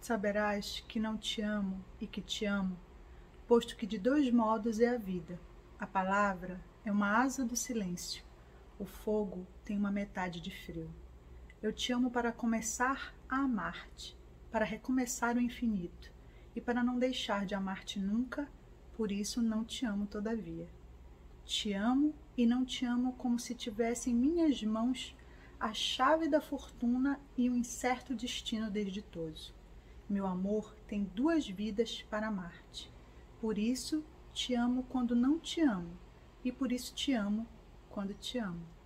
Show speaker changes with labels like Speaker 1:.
Speaker 1: saberás que não te amo e que te amo, posto que de dois modos é a vida. A palavra é uma asa do silêncio. O fogo tem uma metade de frio. Eu te amo para começar a amar-te, para recomeçar o infinito e para não deixar de amar-te nunca, por isso não te amo todavia. Te amo e não te amo como se tivesse em minhas mãos a chave da fortuna e o um incerto destino desditoso. Meu amor tem duas vidas para amar-te. Por isso te amo quando não te amo, e por isso te amo quando te amo.